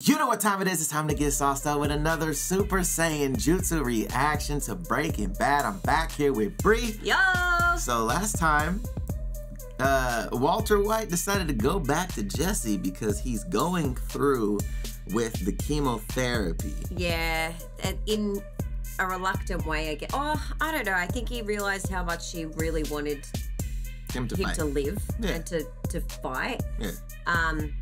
You know what time it is? It's time to get sauced up with another Super Saiyan Jutsu reaction to Breaking Bad. I'm back here with Bree. Yo! So last time, uh, Walter White decided to go back to Jesse because he's going through with the chemotherapy. Yeah, in a reluctant way, I guess. Oh, I don't know. I think he realized how much she really wanted Him to him to live Yeah. and to, to fight. Yeah. Um,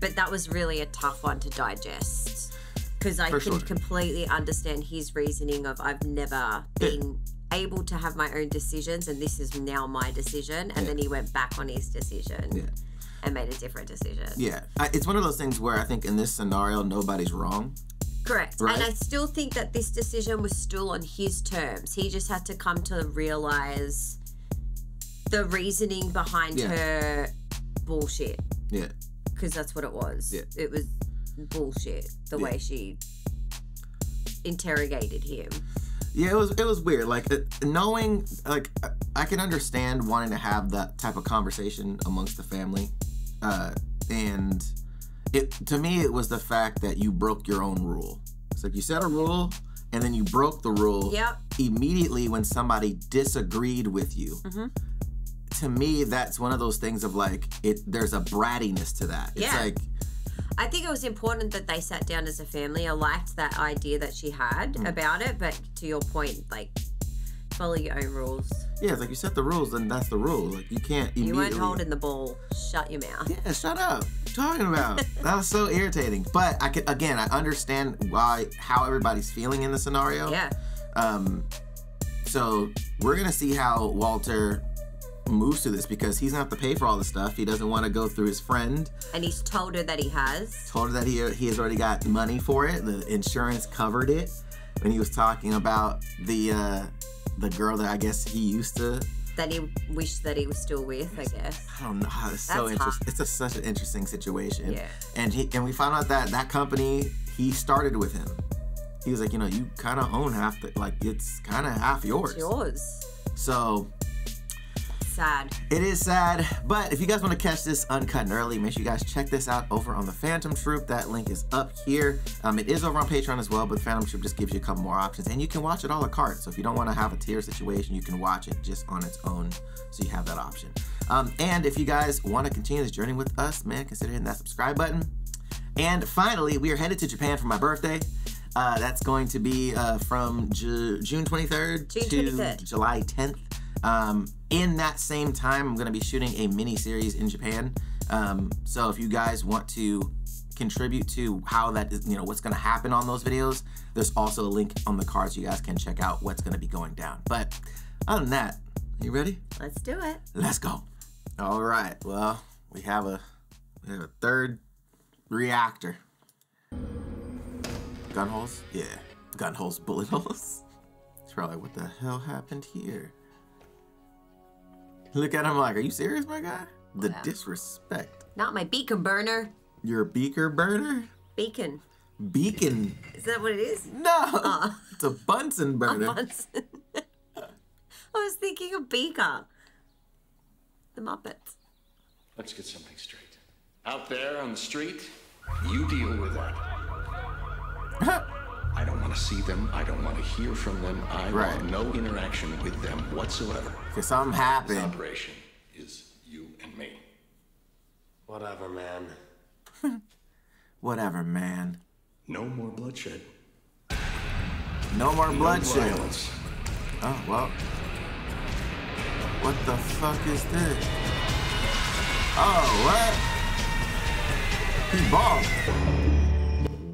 but that was really a tough one to digest because I For can sure. completely understand his reasoning of I've never been able to have my own decisions and this is now my decision. And then he went back on his decision Yeah. and made a different decision. Yeah. I, it's one of those things where I think in this scenario, nobody's wrong. Correct. Right. And I still think that this decision was still on his terms. He just had to come to realize the reasoning behind Yeah. her bullshit. Yeah. Because that's what it was. Yeah. It was bullshit the Yeah. way she interrogated him. Yeah, it was it was weird. Like knowing, like I- can understand wanting to have that type of conversation amongst the family, uh, and it to me it was the fact that you broke your own rule. It's like you set a rule and then you broke the rule Yep. immediately when somebody disagreed with you. Mhm. To me, that's one of those things of like it. There's a brattiness to that. It's Yeah. like I think it was important that they sat down as a family. I liked that idea that she had Mm. about it, but to your point, like, follow your own rules. yeah, it's like you set the rules, then that's the rule. Like you can't You immediately. weren't holding the ball. Shut your mouth. Yeah, shut up. What you talking about? that was so irritating. But I can again, I understand why how everybody's feeling in the scenario. Yeah. Um so we're gonna see how Walter moves to this because he's gonna have to pay for all the stuff. He doesn't want to go through his friend. And he's told her that he has. Told her that he he has already got money for it. The insurance covered it. When he was talking about the uh the girl that I guess he used to that he wished that he was still with, I guess. I don't know. It's so interesting. It's a, such an interesting situation. Yeah. And he and we found out that that company he started with him. He was like, you know, you kind of own half the like it's kind of half yours. It's yours. So Sad. it is sad, but if you guys want to catch this uncut and early, make sure you guys check this out over on the Phantom Troupe. That link is up here. Um, it is over on Patreon as well, but the Phantom Troupe just gives you a couple more options, and you can watch it all a cart. So if you don't want to have a tier situation, you can watch it just on its own. So you have that option. Um, and if you guys want to continue this journey with us, man, consider hitting that subscribe button. And finally, we are headed to Japan for my birthday. Uh, that's going to be uh, from Ju- June 23rd June to 23rd. July 10th. Um, in that same time, I'm going to be shooting a mini series in Japan. Um, so if you guys want to contribute to how that is, you know, what's going to happen on those videos, there's also a link on the cards. You guys can check out what's going to be going down. But other than that, you ready? Let's do it. Let's go. All right. Well, we have a we have a third reactor. Gun holes? Yeah. Gun holes, bullet holes. It's probably what the hell happened here. Look at him like, are you serious, my guy? The Yeah. disrespect. Not my beacon burner. You're beaker burner? Beacon. Beacon. Is that what it is? No. Uh. It's a Bunsen burner. Bunsen. I was thinking of Beaker. The Muppets. Let's get something straight. Out there on the street, you deal with that. I don't want to see them. I don't want to hear from them. I Right. want no interaction with them whatsoever. Cause something This happened. operation is you and me. Whatever, man. Whatever, man. No more bloodshed. No more No bloodshed. violence. Oh, well. What the fuck is this? Oh, what? He bald.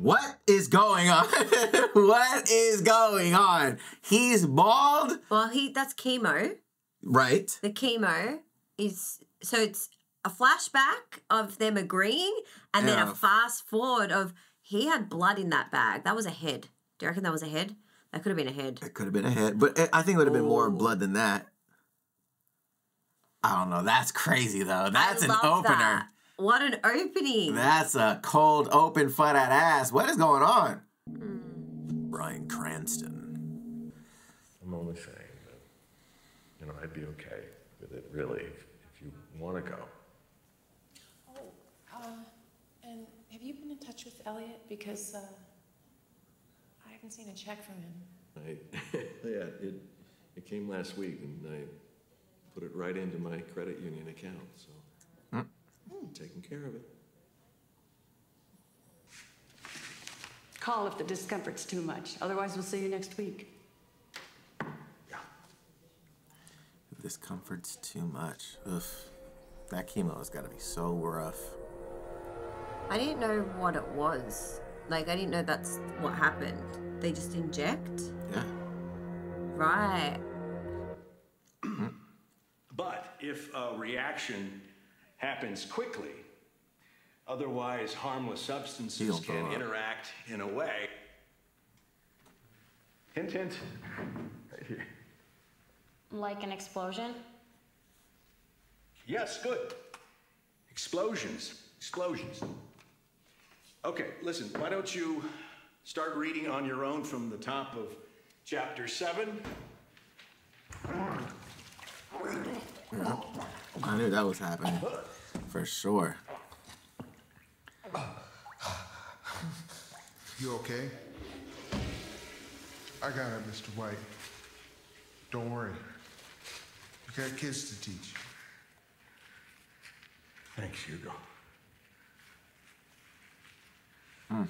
What is going on? what is going on? He's bald? Well, he that's chemo. Right. The chemo is so it's a flashback of them agreeing, and then a fast forward of he had blood in that bag. That was a head. Do you reckon that was a head? That could have been a head. It could have been a head, but I think it would have been more blood than that. I don't know. That's crazy, though. That's an opener. that. What an opening! That's a cold open for that ass. What is going on? Hmm. Bryan Cranston. I'm only saying that, you know, I'd be okay with it, really, if, if you want to go. Oh, uh, and Have you been in touch with Elliot? Because uh, I haven't seen a check from him. I, yeah, it, it came last week and I put it right into my credit union account, so. I'm taking care of it. Call if the discomfort's too much. Otherwise, we'll see you next week. This comfort's too much. Ugh. That chemo has got to be so rough. I didn't know what it was. Like, I didn't know that's what happened. They just inject? Yeah. Right. Mm-hmm. But if a reaction happens quickly, otherwise harmless substances can up. interact in a way. Hint, hint. Right here. Like an explosion? Yes, good. Explosions. Explosions. Okay, listen, why don't you start reading on your own from the top of chapter 7? I knew that was happening. For sure. You okay? I got it, Mr. White. Don't worry. You got kids to teach. Thanks, Hugo. Hmm.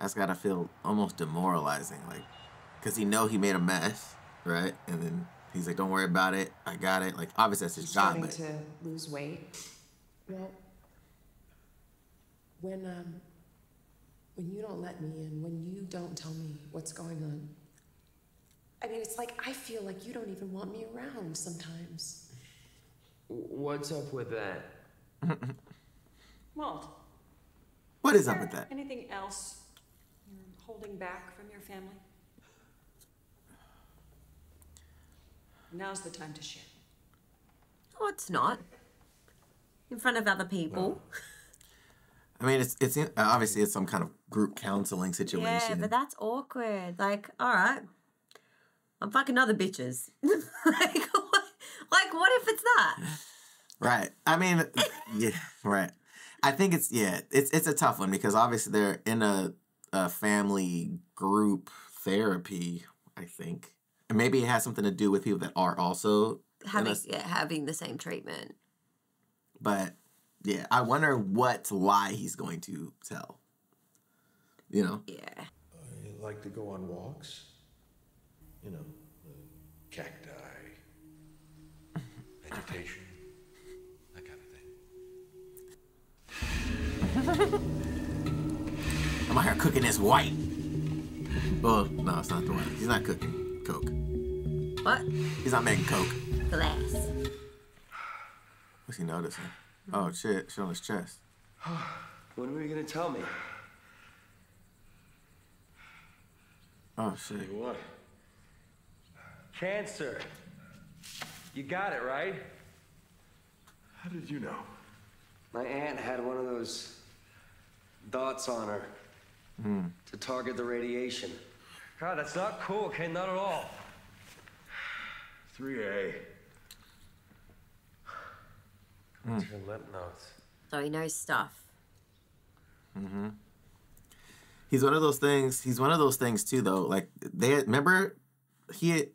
That's got to feel almost demoralizing. Like, because he know he made a mess, right? And then he's like, don't worry about it. I got it. Like, obviously that's his job, Starting but to lose weight. Well, when um, when you don't let me in, when you don't tell me what's going on, I mean, it's like I feel like you don't even want me around sometimes. What's up with that? Walt, what is is up with that? anything else you're holding back from your family? Now's the time to share. No, it's not. In front of other people. I mean, it's it's obviously it's some kind of group counseling situation. Yeah, but that's awkward. Like, all right, I'm fucking other bitches. like, what, like, what if it's that? Right. I mean, yeah, right. I think it's yeah, it's it's a tough one because obviously they're in a, a family group therapy. I think, and maybe it has something to do with people that are also Having a- yeah, having the same treatment. But yeah, I wonder what lie he's going to tell. You know, Yeah. I like to go on walks. You know, the cacti, vegetation, that kind of thing. I'm out here cooking this white. Well, no, it's not the white. He's not cooking coke. What? He's not making coke. Glass. What's he noticing? Oh shit! Shit on his chest. When were you gonna tell me? Oh shit! Hey, what? Cancer. You got it, right? How did you know? My aunt had one of those dots on her hmm. to target the radiation. God, that's not cool, okay? Not at all. 3A. It's your lymph nodes. So he knows stuff. Mhm. He's one of those things. He's one of those things too, though. Like they remember, he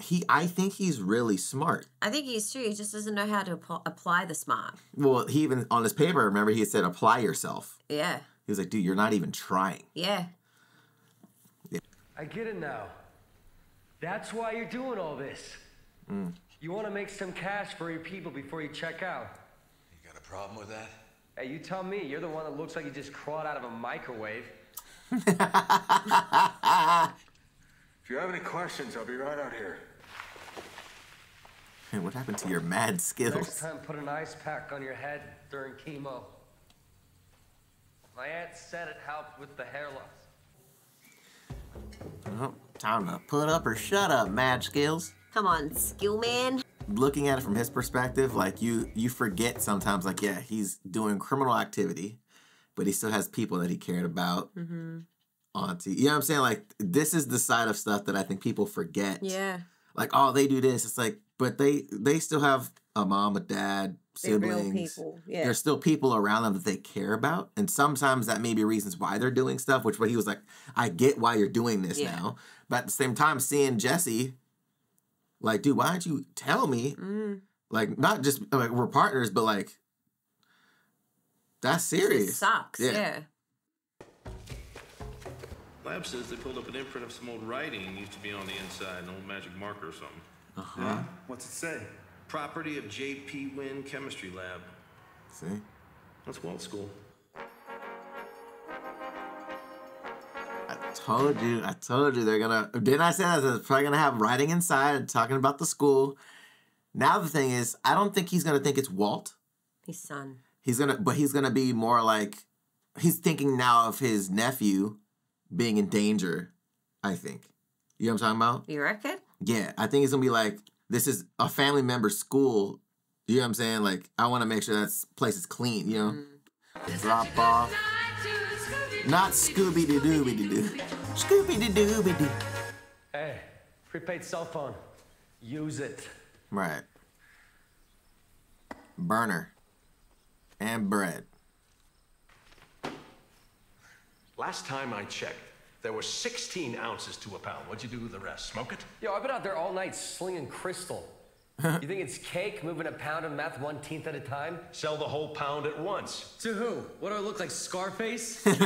he. I think he's really smart. I think he's true. He just doesn't know how to app- apply the smart. Well, he even on his paper. Remember, he said, "Apply yourself." Yeah. He was like, "Dude, you're not even trying." Yeah. I get it now. That's why you're doing all this. Mm. You want to make some cash for your people before you check out. You got a problem with that? Hey, you tell me. You're the one that looks like you just crawled out of a microwave. If you have any questions, I'll be right out here. And what happened to your mad Next skills? time, put an ice pack on your head during chemo. My aunt said it helped with the hair loss. Oh, time to put up or shut up, mad skills. Come on, skill man. Looking at it from his perspective, like you, you forget sometimes. Like, yeah, he's doing criminal activity, but he still has people that he cared about. Mm-hmm. Auntie, you know what I'm saying? Like, this is the side of stuff that I think people forget. Yeah. like oh they do this it's like but they they still have a mom a dad siblings. people, yeah. There's still people around them that they care about. And sometimes that may be reasons why they're doing stuff, which way he was like, I get why you're doing this Yeah. now. But at the same time, seeing Jesse, like, dude, why don't you tell me? Mm. Like, not just like we're partners, but like, that's It serious. sucks. Yeah. Yeah. Lab says they pulled up an imprint of some old writing used to be on the inside, an old magic marker or something. Uh-huh. Yeah? What's it say? Property of J.P. Wynne Chemistry Lab. See? That's Walt School. I told you, I told you they're gonna. Didn't I say that they're probably gonna have writing inside talking about the school? Now the thing is, I don't think he's gonna think it's Walt. His son. He's gonna, but he's gonna be more like he's thinking now of his nephew being in danger. I think. You know what I'm talking about? You reckon? Yeah, I think he's gonna be like, this is a family member school. You know what I'm saying? Like, I want to make sure that place is clean. You know, mm-hmm. drop off. Not Scooby Doo Dooby Doo. Scooby Doo Dooby Doo. Hey, prepaid cell phone. Use it. Right. Burner. And bread. Last time I checked, there were 16 ounces to a pound. What'd you do with the rest? Smoke it? Yo, I've been out there all night slinging crystal. you think it's cake moving a pound of meth one tenth at a time? Sell the whole pound at once. To who? What do I look like, Scarface?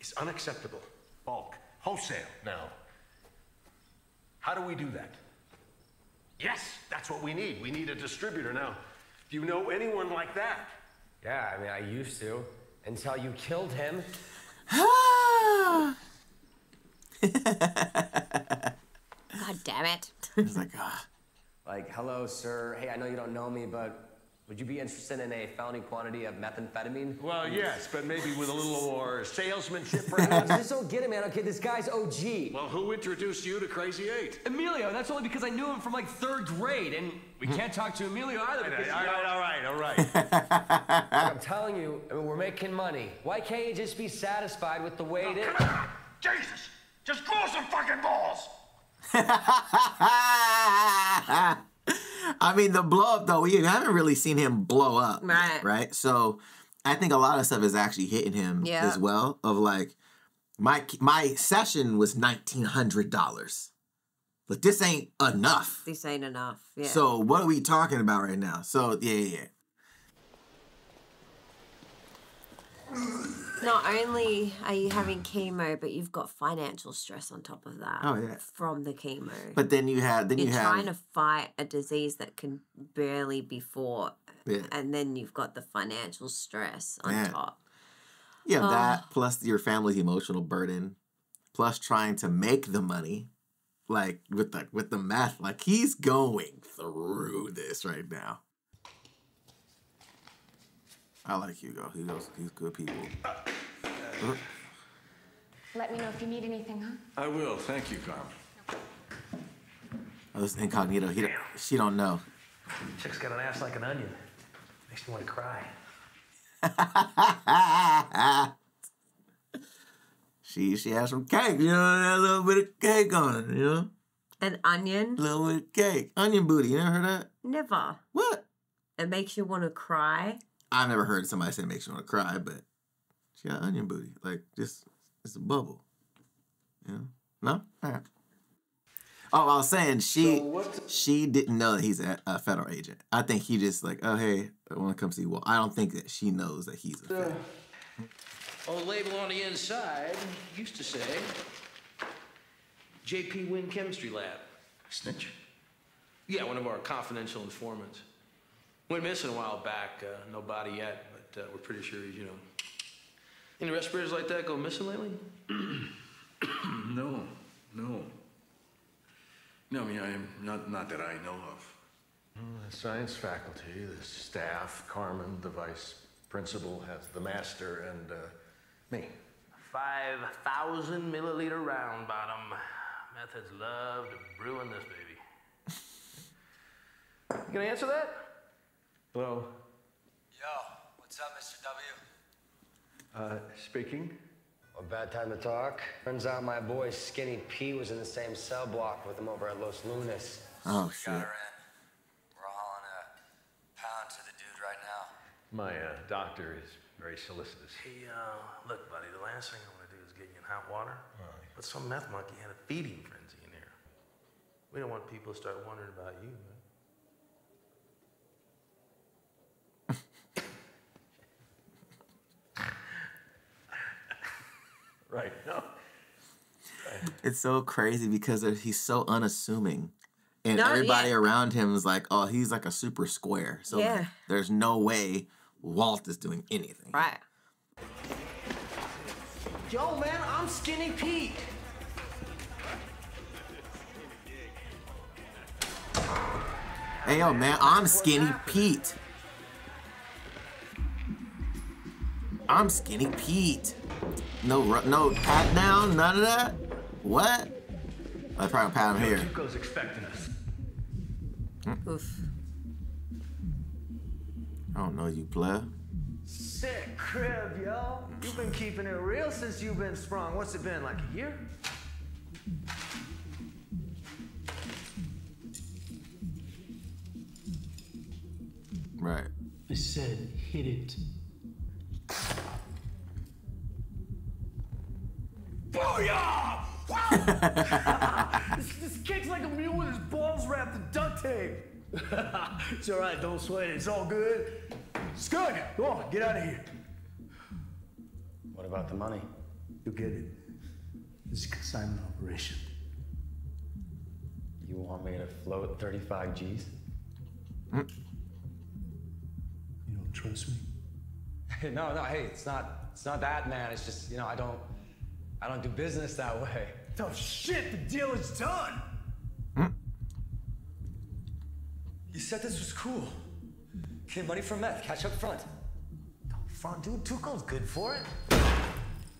It's unacceptable. Bulk. Wholesale. Now, how do we do that? Yes, that's what we need. We need a distributor now. Do you know anyone like that? yeah, I mean, I used to. Until you killed him. God damn it. It's like, ah. Like, hello, sir. Hey, I know you don't know me, but would you be interested in a felony quantity of methamphetamine? Well, yes, but maybe with a little more salesmanship, I perhaps. just don't get it, man. Okay, this guy's OG. well, who introduced you to Crazy Eight? Emilio, that's only because I knew him from like third grade, and we can't talk to Emilio either. All because right, all right, all right. Look, I'm telling you, I mean, we're making money. Why can't you just be satisfied with the way it is? Jesus! Just grow some fucking balls! I mean, the blow up though, we haven't really seen him blow up. Right. Right. So I think a lot of stuff is actually hitting him Yeah. as well. Of like, my my session was nineteen hundred dollars. But this ain't enough. This ain't enough. Yeah. So what are we talking about right now? So yeah, yeah, yeah. Not only are you having chemo, but you've got financial stress on top of that. Oh, yeah. From the chemo. But then you have then You're you trying to fight a disease that can barely be fought. Yeah. And then you've got the financial stress on Man. top. Yeah, Oh. that plus your family's emotional burden, plus trying to make the money, like with the with the math. Like he's going through this right now. I like Hugo. Hugo's he's good people. Let me know if you need anything, huh? I will, thank you, Carl. Oh, this incognito. He don't, she don't know. Chick's got an ass like an onion. Makes me want to cry. she she has some cake. You know, a little bit of cake on it. You know, An onion? a little bit of cake, onion booty. You never heard that? Never. What? It makes you want to cry. I've never heard somebody say makes you want to cry, but she got onion booty. Like just it's a bubble. You know? No? All right. Oh, I was saying she she didn't know that he's a, a federal agent. I think he just like, oh hey, I want to come see Walt. I don't think that she knows that he's a uh, federal. Old label on the inside used to say J.P. Wynne Chemistry Lab. Snitch? Yeah, one of our confidential informants. Went missing a while back. Uh, no body yet, but uh, we're pretty sure he's, you know. Any respirators like that go missing lately? No, no. No, I mean, I am not, not that I know of. The science faculty, the staff, Carmen, the vice principal, has the master, and uh, me. 5,000 milliliter round bottom. Methods love to ruin this baby. You gonna answer that? Hello, Yo, what's up, Mr. W? uh, speaking. A bad time to talk. Turns out my boy Skinny P was in the same cell block with him over at Los Lunas. Oh shit. We're hauling a pound to the dude right now. My uh, doctor is very solicitous. Hey, uh, look, buddy, the last thing I want to do is get you in hot water. But some meth monkey had a feeding frenzy in here. We don't want people to start wondering about you, man. Right. No. It's so crazy because he's so unassuming. And No, everybody yeah. around him is like, oh, he's like a super square. So Yeah. there's no way Walt is doing anything. Right. Yo, man, I'm Skinny Pete. Hey, yo, man, I'm Skinny Pete. I'm Skinny Pete. No, no pat down, none of that. What? I probably pat him here. Tuco's expecting us. Hmm. Oof. I don't know you, player. Sick crib, yo. You've been keeping it real since you've been sprung. What's it been, like a year? Right. I said, hit it. this, this kicks like a mule with his balls wrapped in duct tape. it's all right, don't sweat it. It's all good. It's good. Go on, get out of here. What about the money? You'll get it. This is a consignment operation. You want me to float 35 G's? You don't trust me? no, no, hey, it's not it's not that, man. It's just, you know, I don't I don't do business that way. Oh shit, the deal is done. You said this was cool. Get money for meth, cash up front. Front dude, Tuco's good for it.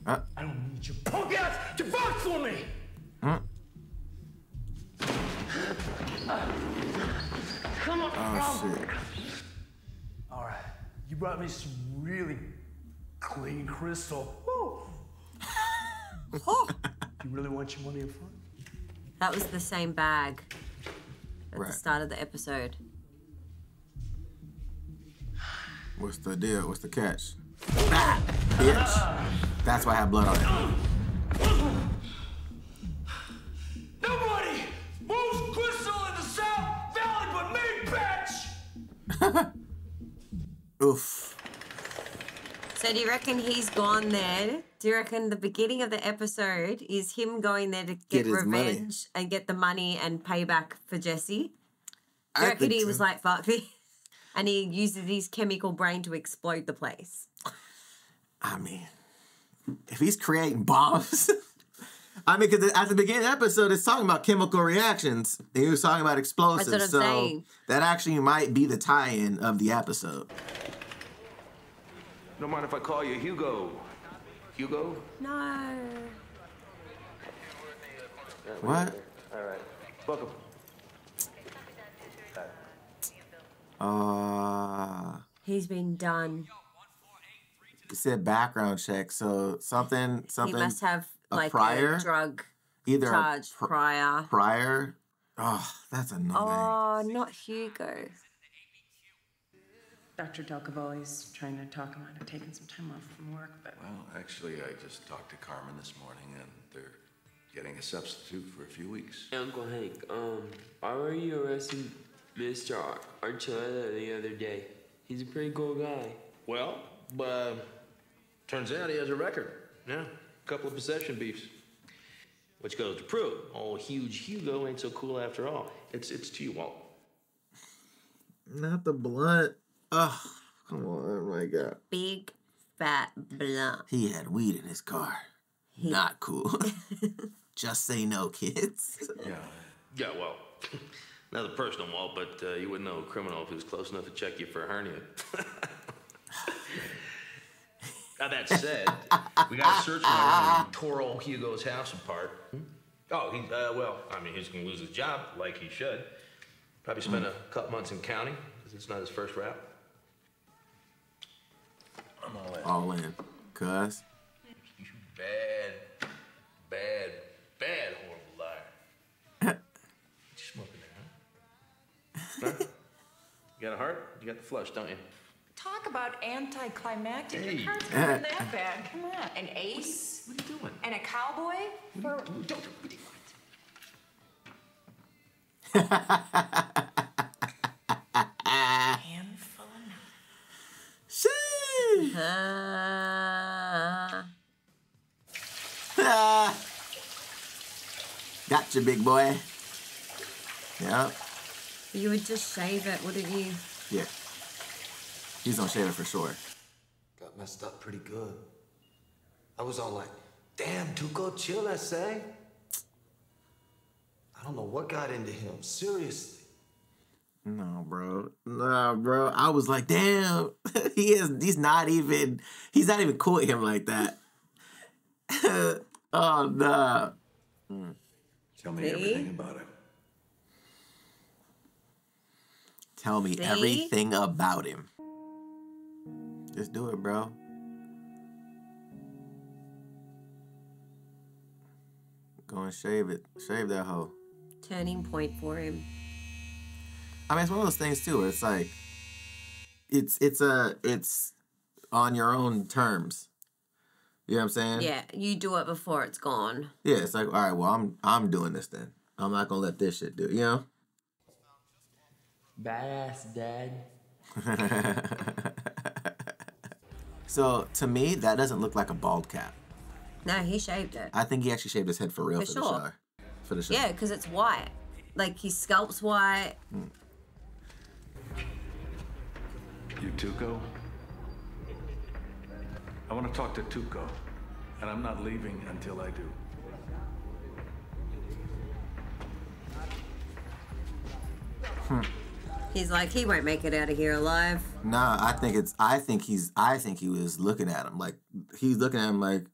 Uh. I don't need your punk ass to vote for me. Huh? Come on. Oh, shit. All right, you brought me some really clean crystal. Woo. You really want your money up front? That was the same bag at Right. the start of the episode. What's the deal? What's the catch? Ah, bitch. That's why I have blood on Nobody So do you reckon he's gone there? Do you reckon the beginning of the episode is him going there to get, Get his money. revenge and get the money and payback for Jesse? Do I reckon he so. was like, fuck this? And he uses his chemical brain to explode the place. I mean, if he's creating bombs. I mean, because at the beginning of the episode, it's talking about chemical reactions. He was talking about explosives. I'm so saying. that actually might be the tie in of the episode. Don't mind if I call you Hugo. Hugo? No. What? All right. Welcome. Uh, He's been done. it said background check. So something, something. he must have a like prior? a drug Either a charge pr- prior. prior. Oh, that's annoying. Oh, not Hugo. Dr. Delcavoli's trying to talk him out of taking some time off from work, but Well, actually, I just talked to Carmen this morning, and they're getting a substitute for a few weeks. Uncle Hank, um, I already arrested Mr. Ar- Archuleta the other day. He's a pretty cool guy. Well, uh, turns out he has a record. Yeah, a couple of possession beefs. Which goes to prove, old huge Hugo ain't so cool after all. It's it's to you, Walt. Not the blunt. Oh, come on. Oh my God. Big fat blunt. He had weed in his car. Not cool. Just say no, kids. Yeah. Yeah, well, another personal Walt, but uh, you wouldn't know a criminal if he was close enough to check you for a hernia. now that said, we got a search warrant and tore old Hugo's house apart. Oh, he, uh, well, I mean, he's gonna lose his job like he should. Probably spend a couple months in county because it's not his first rap. I'm all in. All in. Cuz. You bad, bad, bad, horrible liar. you smoking there, huh? huh? You got a heart? You got the flush, don't you? Talk about anticlimactic. Hey. Your cards weren't that bad. Come on. An ace? What are you doing? And a cowboy? For... Don't. Handful of Sheesh. Ah. Ah. Gotcha, big boy. Yep. you would just shave it, wouldn't you? Yeah. He's gonna shave it for sure. Got messed up pretty good. I was all like, damn, Tuco, chill, I say. I don't know what got into him, seriously. No, bro. No, bro. I was like, damn. he is. He's not even. He's not even cool with him like that. oh no. Mm. Tell me See? everything about him. Tell me See? everything about him. Just do it, bro. Go and shave it. Shave that hoe. Turning point for him. I mean, it's one of those things too, where it's like, it's it's a it's on your own terms. You know what I'm saying? Yeah, you do it before it's gone. Yeah, it's like, all right, well, I'm I'm doing this then. I'm not gonna let this shit do. it, You know? Badass dad. so to me, that doesn't look like a bald cap. No, he shaved it. I think he actually shaved his head for real For for, sure. the show. For the show. Yeah, because it's white. Like his scalp's white. Mm. You Tuco? I want to talk to Tuco, and I'm not leaving until I do. Hmm. He's like, he won't make it out of here alive. Nah, I think it's. I think he's. I think he was looking at him like he's looking at him like.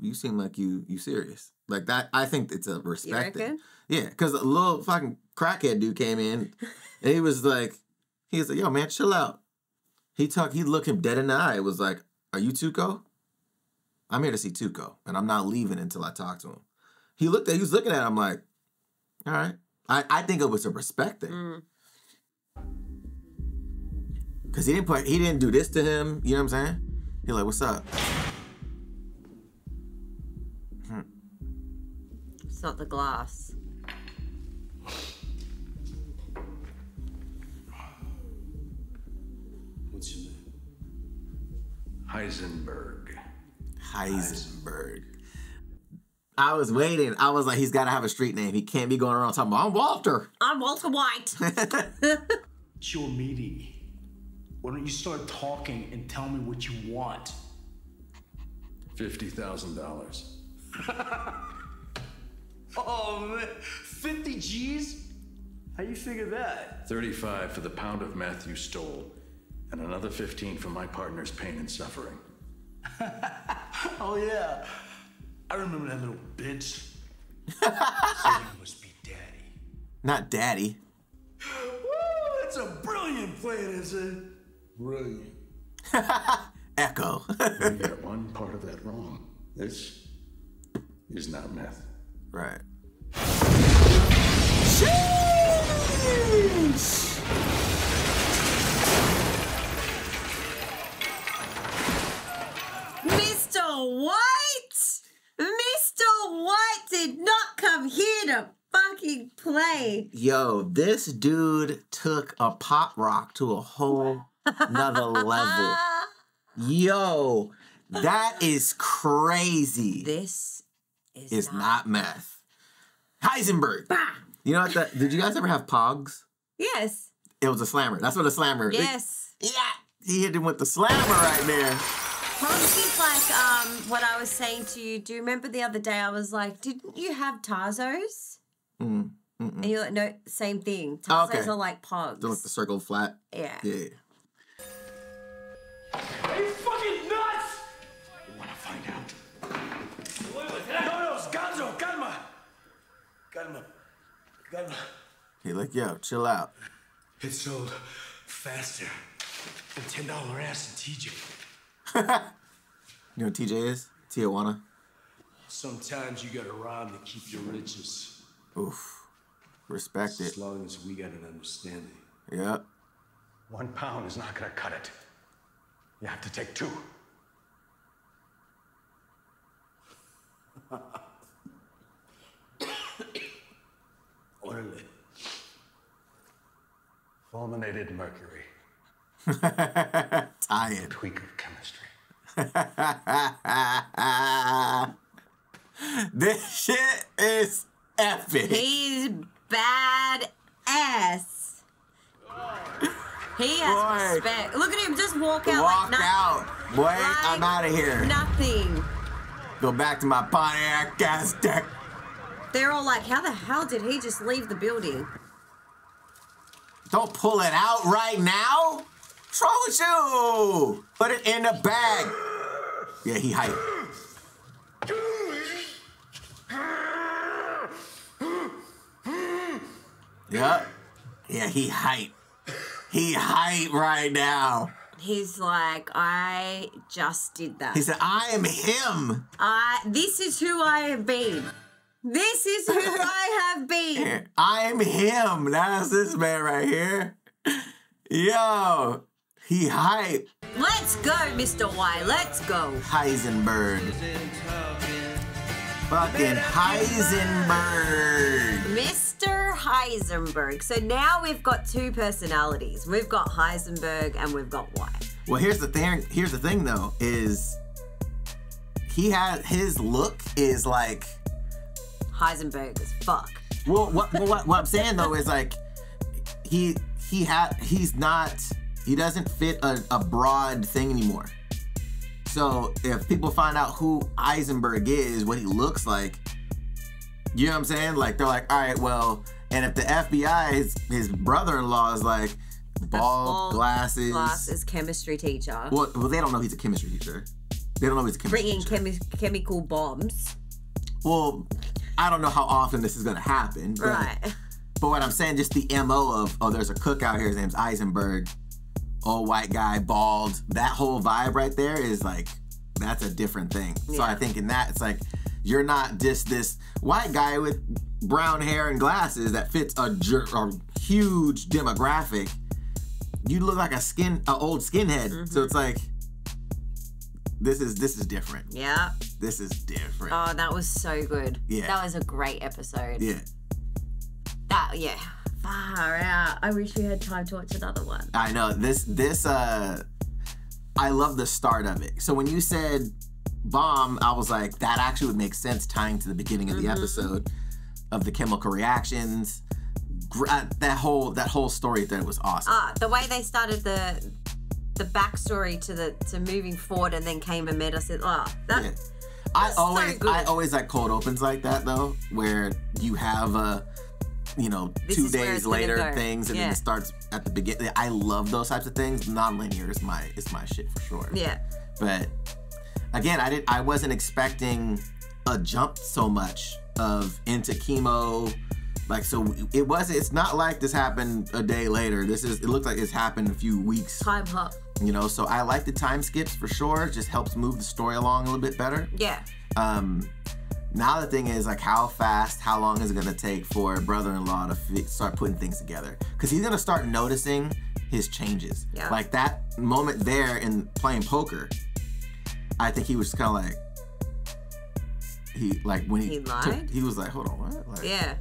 You seem like you you serious like that. I think it's a respect thing. Yeah, because a little fucking crackhead dude came in, and he was like, he was like, "Yo, man, chill out." He talked. He looked him dead in the eye. It was like, "Are you Tuco?" I'm here to see Tuco, and I'm not leaving until I talk to him. He looked at. He was looking at him like, "All right." I I think it was a respect thing. Mm. Cause he didn't put he didn't do this to him. You know what I'm saying? He like, what's up? Hmm. It's not the glass. Heisenberg. Heisenberg. I was waiting. I was like, he's got to have a street name. He can't be going around talking about, I'm Walter. I'm Walter White. It's your meeting. Why don't you start talking and tell me what you want? Fifty thousand dollars. Oh man, 50 G's? How you figure that? Thirty-five for the pound of meth you stole, and another fifteen for my partner's pain and suffering. Oh yeah, I remember that little bitch. so you must be daddy. Not daddy. Woo, that's a brilliant plan, is it? Brilliant. Echo. you got one part of that wrong. This is not meth. Right. Mr. White! Mr. White did not come here to fucking play. Yo, this dude took a pop rock to a whole nother level. Yo, that is crazy. This is not, meth. Heisenberg. You know what? That, did you guys ever have Pogs? Yes. It was a slammer. That's what a slammer. Yes. Yeah. He hit him with the slammer right there. Pogs is like um what I was saying to you. Do you remember the other day I was like, didn't you have Tazos? Mm, mm-mm. And you're like, no, same thing. Tazos Okay. are like Pogs. The, the circle flat. Yeah. Yeah. Are you fucking nuts? You wanna find out? No, no, it's Gonzo, calma. Calma. Calma. He like, yo, chill out. It sold faster than ten dollar ass in TJ. You know what TJ is? Tijuana. Sometimes you gotta rhyme to keep your riches. Oof. Respect it. As long as we got an understanding. Yep. One pound is not gonna cut it. You have to take two. Órale. Fulminated mercury. Tie it. Tweak of chemistry. this shit is epic. He's bad ass. He has Boy. respect. Look at him just walk out Walk like nothing. out. Boy, Like I'm out of here. Nothing. Go back to my Pontiac Aztek. They're all like, how the hell did he just leave the building? Don't pull it out right now. What's wrong with you? Put it in the bag. Yeah, he hyped. Yep. Yeah, he hype. He hype right now. He's like, I just did that. He said, I am him. I this is who I have been. This is who I have been. I'm him. That's this man right here. Yo, he hype. Let's go, Mr. Y. Let's go. Heisenberg. Fucking Heisenberg. Mr. Heisenberg. So now we've got two personalities. We've got Heisenberg and we've got Y. Well, here's the thing. Here's the thing, though, is he had his look is like. Heisenberg as fuck. Well, what, what, what I'm saying though is like he he had he's not he doesn't fit a, a broad thing anymore. So if people find out who Eisenberg is, what he looks like, you know what I'm saying? Like they're like, all right, well, and if the FBI, his, his brother-in-law is like bald, glasses, Glasses, chemistry teacher. Well, well, they don't know he's a chemistry teacher. They don't know he's a chemistry Bringing chemi- chemical bombs. Well, I don't know how often this is gonna happen. But, Right. But what I'm saying, just the MO of, oh, there's a cook out here, his name's Eisenberg, old white guy, bald. That whole vibe right there is like, that's a different thing. So I think in that, it's like, you're not just this white guy with brown hair and glasses that fits a, jer- a huge demographic. You look like a skin, a old skinhead. So mm-hmm. it's like, this is this is different. Yeah. This is different. Oh, that was so good. Yeah. That was a great episode. Yeah. That yeah. Far out. I wish we had time to watch another one. I know this this uh I love the start of it. So when you said bomb, I was like that actually would make sense tying to the beginning of the Mhm. episode of the chemical reactions. Uh, That whole that whole story thread was awesome. Ah, the way they started the the backstory to the to moving forward and then came and met us. Oh, that Yeah. I so always good. I always like cold opens like that though, where you have a you know This two days later things and then it starts at the beginning. I love those types of things. Non-linear is my is my shit for sure. yeah. But again, I didn't I wasn't expecting a jump so much of into chemo. Like so it was it's not like this happened a day later. This is it looks like it's happened a few weeks. Time hop. You know, so I like the time skips for sure. Just helps move the story along a little bit better. Yeah. Um now the thing is like how fast, how long is it gonna take for brother-in-law to start putting things together? Because he's gonna start noticing his changes. Yeah. Like that moment there in playing poker, I think he was kind of like he like when he He took- he was like, hold on, what? Like, Yeah.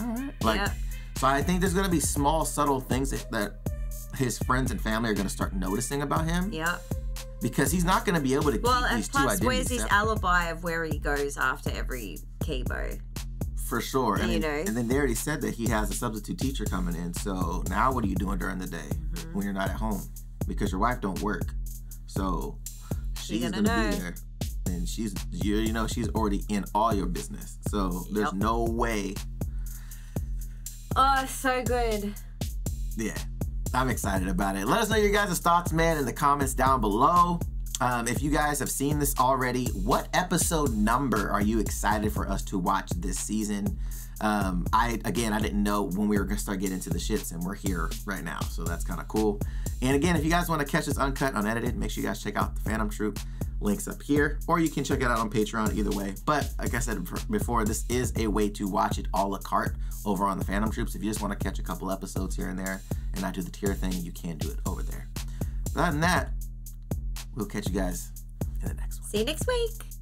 all right. Like, Yeah. so I think there's gonna be small, subtle things that, that his friends and family are gonna start noticing about him. Yeah. Because he's not gonna be able to Well, keep and these two plus, where's his separate. alibi of where he goes after every chemo? For sure. And, You then, know? and then they already said that he has a substitute teacher coming in. So now what are you doing during the day Mm-hmm. when you're not at home? Because your wife don't work. So she's gonna gonna, be there. And she's you, you know, she's already in all your business. So there's Yep. no way. Oh, so good. Yeah. I'm excited about it. Let us know your guys' thoughts, man, in the comments down below. Um, if you guys have seen this already, what episode number are you excited for us to watch this season? Um, I again, I didn't know when we were gonna start getting into the shits, and we're here right now, so that's kind of cool. And again, if you guys want to catch this uncut, unedited, make sure you guys check out the Phantom Troupe. Links up here, or you can check it out on Patreon. Either way, but like I said before, this is a way to watch it all a carte over on the Phantom Troupes. If you just want to catch a couple episodes here and there and not do the tier thing, you can do it over there. Other than that, we'll catch you guys in the next one. See you next week.